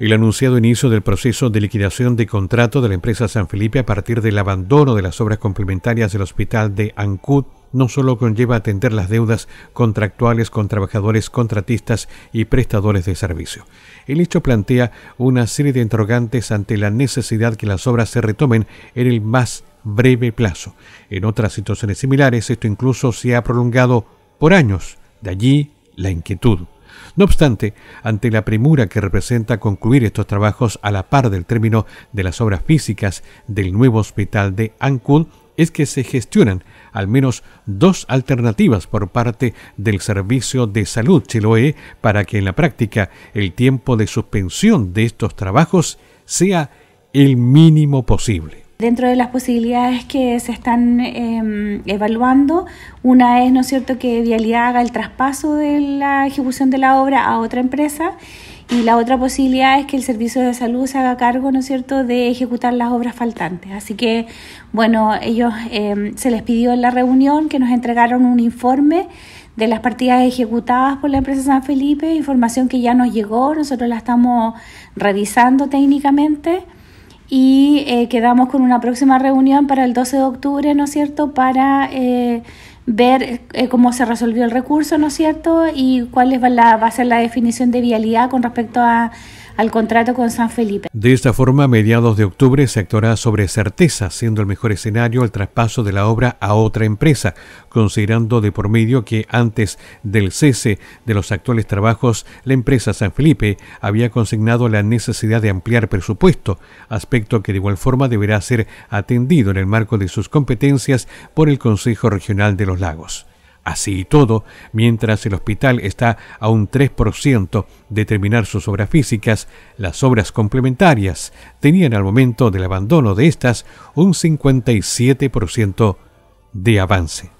El anunciado inicio del proceso de liquidación de contrato de la empresa San Felipe a partir del abandono de las obras complementarias del hospital de Ancud no solo conlleva atender las deudas contractuales con trabajadores contratistas y prestadores de servicio. El hecho plantea una serie de interrogantes ante la necesidad que las obras se retomen en el más breve plazo. En otras situaciones similares esto incluso se ha prolongado por años, de allí la inquietud. No obstante, ante la premura que representa concluir estos trabajos a la par del término de las obras físicas del nuevo hospital de Ancud, es que se gestionan al menos dos alternativas por parte del Servicio de Salud Chiloé para que en la práctica el tiempo de suspensión de estos trabajos sea el mínimo posible. Dentro de las posibilidades que se están em, evaluando, una es, ¿no cierto?, que Vialidad haga el traspaso de la ejecución de la obra a otra empresa y la otra posibilidad es que el servicio de salud se haga cargo, ¿no cierto?, de ejecutar las obras faltantes. Así que, bueno, ellos em, se les pidió en la reunión que nos entregaron un informe de las partidas ejecutadas por la empresa San Felipe, información que ya nos llegó, nosotros la estamos revisando técnicamente y eh, quedamos con una próxima reunión para el 12 de octubre, ¿no es cierto?, para eh, ver eh, cómo se resolvió el recurso, ¿no es cierto?, y cuál es la, va a ser la definición de vialidad con respecto a al contrato con San Felipe. De esta forma, a mediados de octubre se actuará sobre certeza, siendo el mejor escenario el traspaso de la obra a otra empresa, considerando de por medio que antes del cese de los actuales trabajos, la empresa San Felipe había consignado la necesidad de ampliar presupuesto, aspecto que de igual forma deberá ser atendido en el marco de sus competencias por el Consejo Regional de los Lagos. Así y todo, mientras el hospital está a un 3% de terminar sus obras físicas, las obras complementarias tenían al momento del abandono de estas un 57% de avance.